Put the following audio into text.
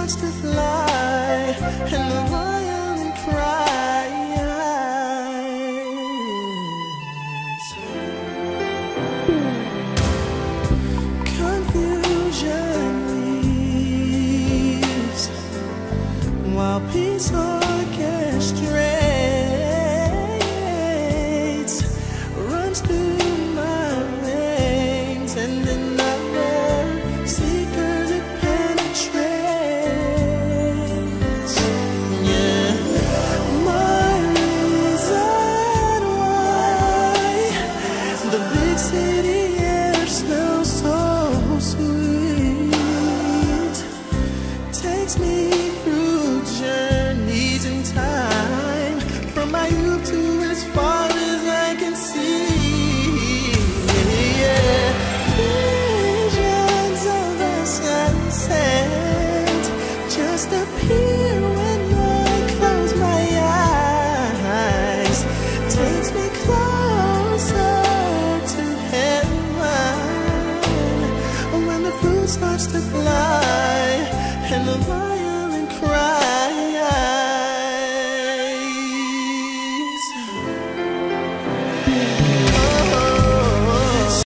wants to fly And the violin cries. Confusion leaves While peace orchestrates. just appear when I close my eyes. Takes me closer to heaven when the fruit starts to fly and the